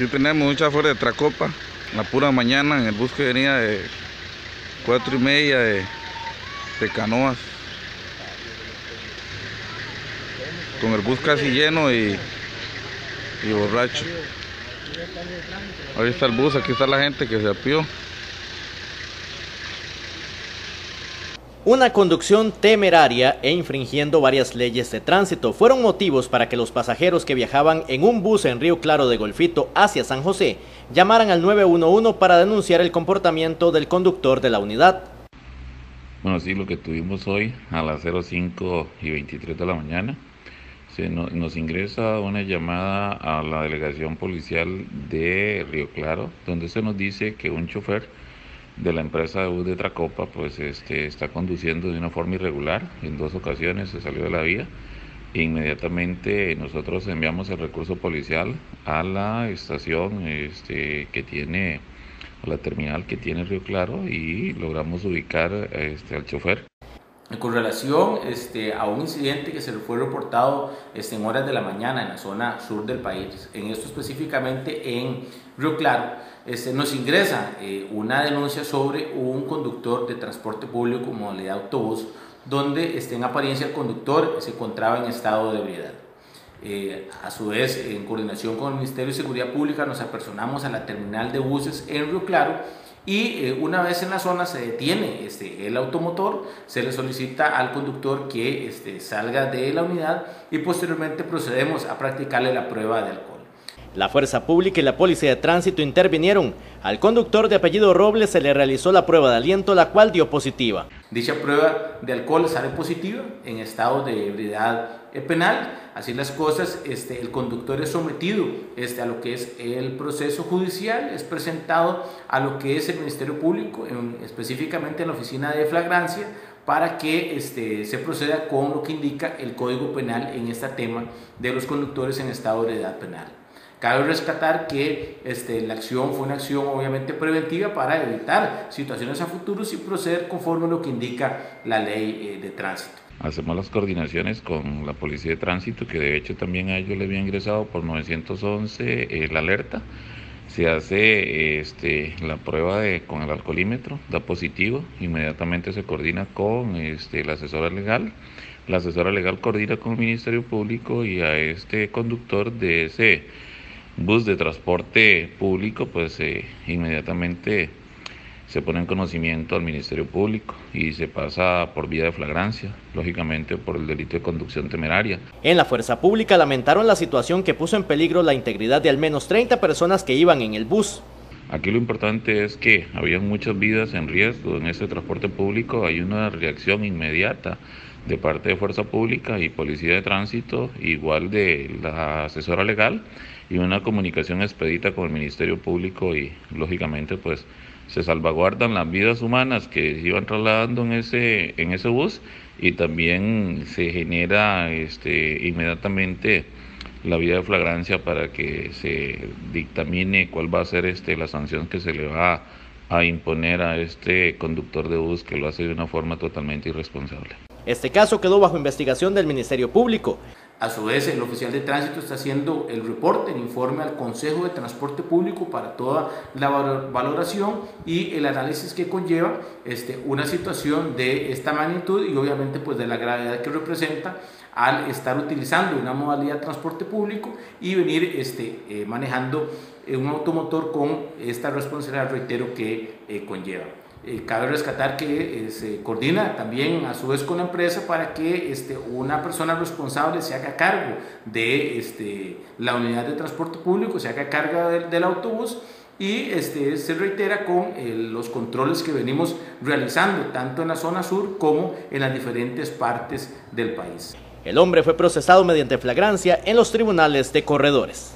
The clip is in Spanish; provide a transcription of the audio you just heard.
Aquí tenemos un chofer de Tracopa, la pura mañana, en el bus que venía de cuatro y media de, de canoas. Con el bus casi lleno y, y borracho. Ahí está el bus, aquí está la gente que se apió. Una conducción temeraria e infringiendo varias leyes de tránsito fueron motivos para que los pasajeros que viajaban en un bus en Río Claro de Golfito hacia San José llamaran al 911 para denunciar el comportamiento del conductor de la unidad. Bueno, sí, lo que tuvimos hoy a las 05 y 23 de la mañana, se nos, nos ingresa una llamada a la delegación policial de Río Claro, donde se nos dice que un chofer de la empresa de bus de Tracopa, pues este, está conduciendo de una forma irregular. En dos ocasiones se salió de la vía. Inmediatamente nosotros enviamos el recurso policial a la estación este, que tiene, a la terminal que tiene Río Claro y logramos ubicar este, al chofer con relación este, a un incidente que se le fue reportado este, en horas de la mañana en la zona sur del país, en esto específicamente en Río Claro, este, nos ingresa eh, una denuncia sobre un conductor de transporte público modalidad autobús, donde en apariencia el conductor se encontraba en estado de ebriedad. Eh, a su vez, en coordinación con el Ministerio de Seguridad Pública, nos apersonamos a la terminal de buses en Río Claro y eh, una vez en la zona se detiene este, el automotor, se le solicita al conductor que este, salga de la unidad y posteriormente procedemos a practicarle la prueba de alcohol. La Fuerza Pública y la Policía de Tránsito intervinieron. Al conductor de apellido Robles se le realizó la prueba de aliento, la cual dio positiva. Dicha prueba de alcohol sale positiva en estado de ebriedad penal. Así las cosas, este, el conductor es sometido este, a lo que es el proceso judicial, es presentado a lo que es el Ministerio Público, específicamente en la oficina de flagrancia, para que este, se proceda con lo que indica el Código Penal en este tema de los conductores en estado de edad penal. Cabe rescatar que este, la acción fue una acción obviamente preventiva para evitar situaciones a futuro y proceder conforme a lo que indica la ley eh, de tránsito. Hacemos las coordinaciones con la Policía de Tránsito, que de hecho también a ellos les había ingresado por 911 eh, la alerta. Se hace este, la prueba de, con el alcoholímetro, da positivo, inmediatamente se coordina con este, la asesora legal. La asesora legal coordina con el Ministerio Público y a este conductor de ese bus de transporte público, pues eh, inmediatamente se pone en conocimiento al Ministerio Público y se pasa por vía de flagrancia, lógicamente por el delito de conducción temeraria. En la Fuerza Pública lamentaron la situación que puso en peligro la integridad de al menos 30 personas que iban en el bus. Aquí lo importante es que había muchas vidas en riesgo en este transporte público, hay una reacción inmediata de parte de Fuerza Pública y Policía de Tránsito, igual de la asesora legal y una comunicación expedita con el Ministerio Público y lógicamente pues se salvaguardan las vidas humanas que se iban trasladando en ese, en ese bus y también se genera este, inmediatamente la vía de flagrancia para que se dictamine cuál va a ser este, la sanción que se le va a imponer a este conductor de bus que lo hace de una forma totalmente irresponsable. Este caso quedó bajo investigación del Ministerio Público. A su vez, el oficial de tránsito está haciendo el reporte, el informe al Consejo de Transporte Público para toda la valoración y el análisis que conlleva este, una situación de esta magnitud y obviamente pues de la gravedad que representa al estar utilizando una modalidad de transporte público y venir este, eh, manejando eh, un automotor con esta responsabilidad, reitero, que eh, conlleva. Eh, cabe rescatar que eh, se coordina también a su vez con la empresa para que este, una persona responsable se haga cargo de este, la unidad de transporte público, se haga cargo del, autobús y este, se reitera con eh, los controles que venimos realizando tanto en la zona sur como en las diferentes partes del país. El hombre fue procesado mediante flagrancia en los tribunales de corredores.